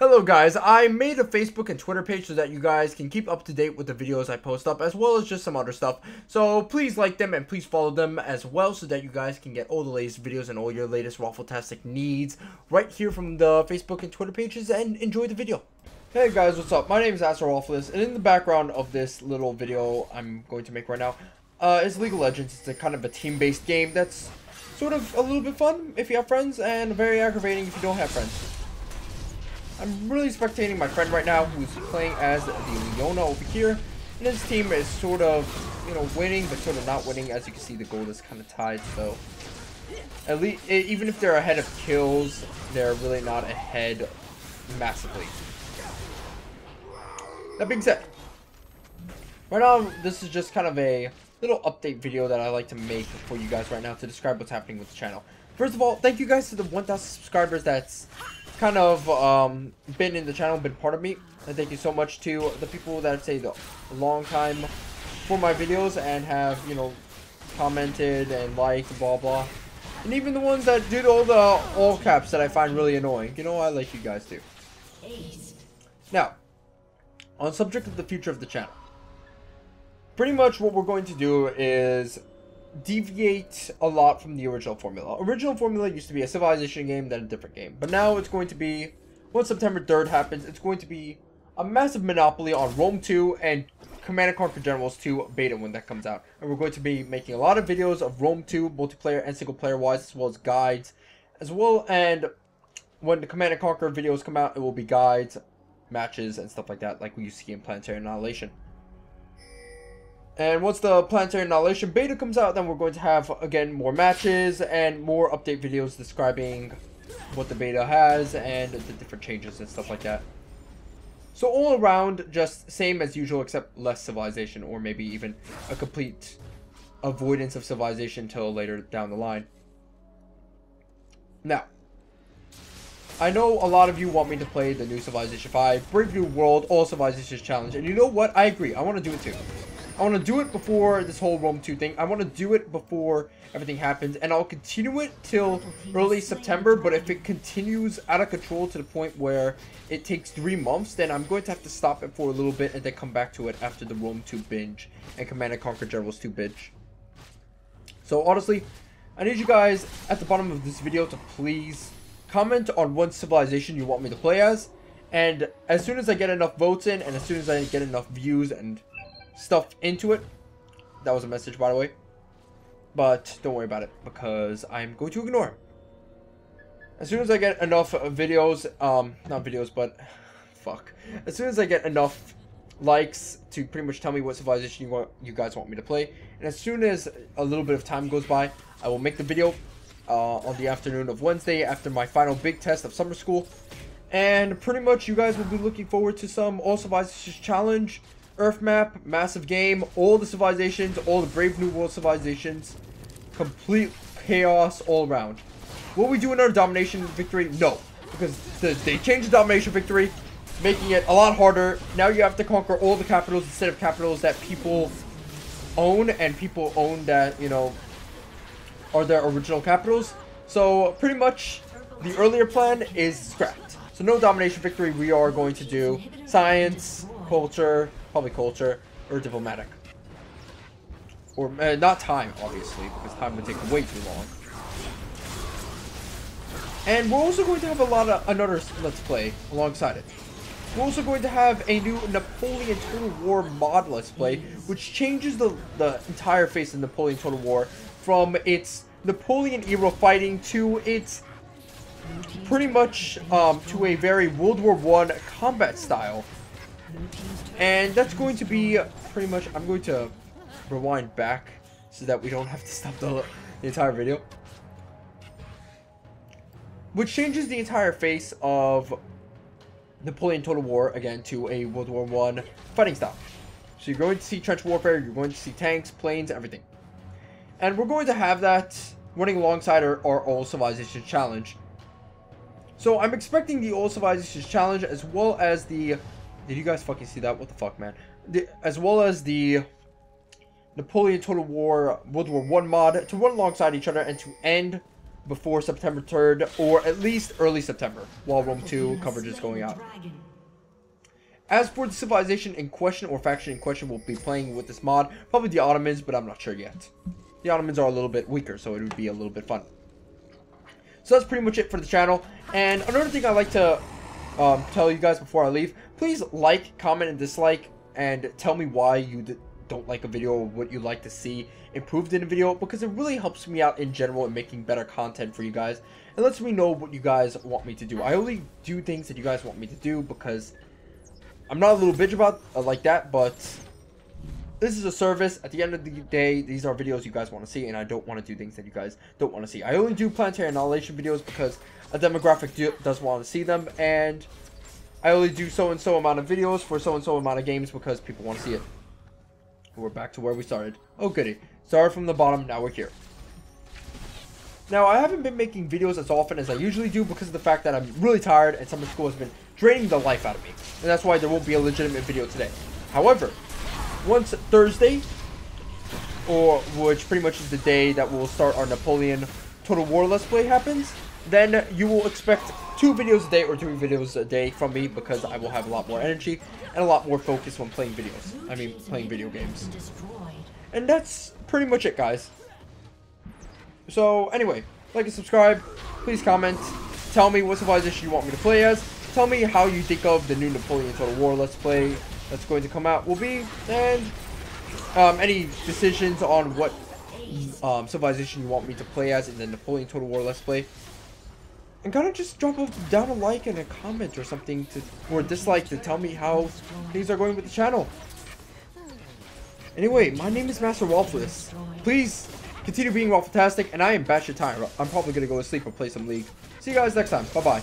Hello guys, I made a Facebook and Twitter page so that you guys can keep up to date with the videos I post up as well as just some other stuff. So please like them and please follow them as well so that you guys can get all the latest videos and all your latest Waffle-tastic needs right here from the Facebook and Twitter pages and enjoy the video. Hey guys, what's up? My name is Astro Waffles and in the background of this little video I'm going to make right now uh, is League of Legends. It's a kind of a team-based game that's sort of a little bit fun if you have friends and very aggravating if you don't have friends. I'm really spectating my friend right now who's playing as the Leona over here. And his team is sort of, you know, winning, but sort of not winning. As you can see, the gold is kind of tied, so... At least, even if they're ahead of kills, they're really not ahead massively. That being said, right now, this is just kind of a little update video that I like to make for you guys right now to describe what's happening with the channel. First of all, thank you guys to the 1,000 subscribers that's kind of um, been in the channel, been part of me. And thank you so much to the people that say the long time for my videos and have, you know, commented and liked, blah, blah. And even the ones that did all the all caps that I find really annoying. You know, I like you guys too. Now, on subject of the future of the channel. Pretty much what we're going to do is deviate a lot from the original formula. Original formula used to be a Civilization game, then a different game. But now it's going to be, once September 3rd happens, it's going to be a massive monopoly on Rome 2 and Command & Conquer Generals 2 beta when that comes out. And we're going to be making a lot of videos of Rome 2 multiplayer and single player wise as well as guides as well and when the Command & Conquer videos come out it will be guides, matches and stuff like that like we used to see in Planetary Annihilation. And once the Planetary Annihilation beta comes out, then we're going to have, again, more matches and more update videos describing what the beta has and the different changes and stuff like that. So all around, just same as usual, except less civilization, or maybe even a complete avoidance of civilization until later down the line. Now, I know a lot of you want me to play the new Civilization 5, Brave New World, All Civilizations Challenge, and you know what? I agree. I want to do it too. I want to do it before this whole Rome 2 thing. I want to do it before everything happens. And I'll continue it till early September. But if it continues out of control to the point where it takes three months, then I'm going to have to stop it for a little bit and then come back to it after the Rome 2 binge and Command & Conquer Generals 2 binge. So honestly, I need you guys at the bottom of this video to please comment on what civilization you want me to play as. And as soon as I get enough votes in and as soon as I get enough views and stuff into it. That was a message, by the way. But don't worry about it because I'm going to ignore it. As soon as I get enough videos, um, not videos, but fuck. As soon as I get enough likes to pretty much tell me what civilization you want, you guys want me to play, and as soon as a little bit of time goes by, I will make the video uh, on the afternoon of Wednesday after my final big test of summer school. And pretty much you guys will be looking forward to some All Civilizations Challenge Earth map, massive game, all the civilizations, all the Brave New World civilizations. Complete chaos all around. Will we do another domination victory? No. Because the, they changed the domination victory, making it a lot harder. Now you have to conquer all the capitals instead of capitals that people own and people own that, you know, are their original capitals. So pretty much the earlier plan is scrapped. So no domination victory. We are going to do science, culture, probably culture, or diplomatic. Or uh, not time, obviously, because time would take way too long. And we're also going to have a lot of another Let's Play alongside it. We're also going to have a new Napoleon Total War mod Let's Play, which changes the, the entire face of Napoleon Total War from its Napoleon era fighting to its pretty much um, to a very World War One combat style. And that's going to be pretty much, I'm going to rewind back so that we don't have to stop the, the entire video. Which changes the entire face of Napoleon Total War, again, to a World War One fighting style. So you're going to see trench warfare, you're going to see tanks, planes, everything. And we're going to have that running alongside our, our All Civilizations Challenge. So I'm expecting the All Civilizations Challenge as well as the did you guys fucking see that? What the fuck, man? The, as well as the Napoleon Total War World War One mod to run alongside each other and to end before September 3rd, or at least early September, while Rome 2 coverage is going out. As for the civilization in question or faction in question, we'll be playing with this mod. Probably the Ottomans, but I'm not sure yet. The Ottomans are a little bit weaker, so it would be a little bit fun. So that's pretty much it for the channel. And another thing I like to um, tell you guys before I leave, please like, comment, and dislike, and tell me why you don't like a video or what you'd like to see improved in a video because it really helps me out in general in making better content for you guys and lets me know what you guys want me to do. I only do things that you guys want me to do because I'm not a little bitch about uh, like that, but this is a service. At the end of the day, these are videos you guys want to see, and I don't want to do things that you guys don't want to see. I only do planetary annihilation videos because a demographic do does want to see them, and I only do so-and-so amount of videos for so-and-so amount of games because people want to see it. We're back to where we started. Oh, goody. Started from the bottom, now we're here. Now, I haven't been making videos as often as I usually do because of the fact that I'm really tired and summer school has been draining the life out of me. And that's why there won't be a legitimate video today. However, once Thursday, or which pretty much is the day that we'll start our Napoleon Total War Let's Play happens, then you will expect two videos a day or three videos a day from me because I will have a lot more energy and a lot more focus when playing videos. I mean, playing video games. And that's pretty much it, guys. So, anyway, like and subscribe. Please comment. Tell me what civilization you want me to play as. Tell me how you think of the new Napoleon Total War Let's Play that's going to come out will be. And um, any decisions on what um, civilization you want me to play as in the Napoleon Total War Let's Play. And kind of just drop a, down a like and a comment or something to or dislike to tell me how things are going with the channel. Anyway, my name is Master Waffles. Please continue being fantastic, and I am Tyrant. I'm probably to go to sleep or play some League. See you guys next time. Bye-bye.